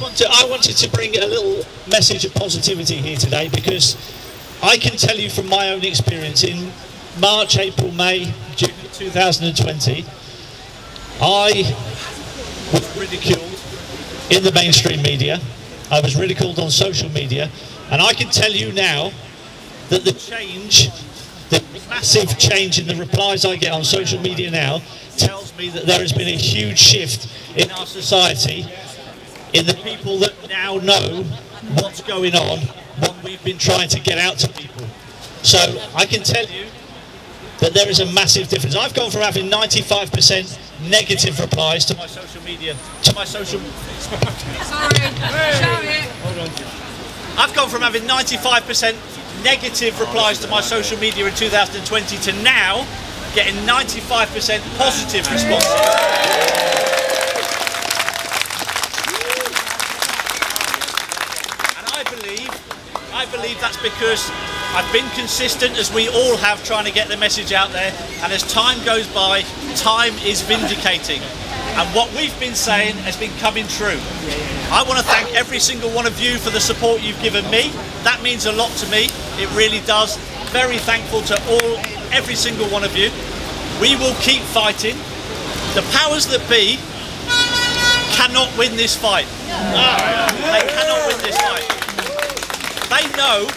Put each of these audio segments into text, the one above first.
want to, I wanted to bring a little message of positivity here today because I can tell you from my own experience in March, April, May, June 2020, I was ridiculed in the mainstream media. I was ridiculed on social media. And I can tell you now that the change, the massive change in the replies I get on social media now tells me that there has been a huge shift in our society in the people that now know what's going on, what we've been trying to get out to people. So I can tell you that there is a massive difference. I've gone from having 95% negative replies to my social media, to my social... Sorry, it. I've gone from having 95% negative replies to my social media in 2020 to now getting 95% positive responses. And I believe, I believe that's because I've been consistent as we all have trying to get the message out there and as time goes by, time is vindicating. And what we've been saying has been coming true. I want to thank every single one of you for the support you've given me. That means a lot to me. It really does. Very thankful to all, every single one of you. We will keep fighting. The powers that be cannot win this fight. They cannot win this fight. They know,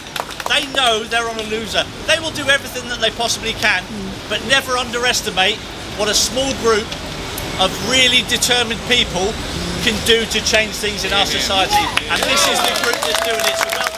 they know they're on a loser. They will do everything that they possibly can, but never underestimate what a small group of really determined people can do to change things in our society. And this is the group that's doing it. So well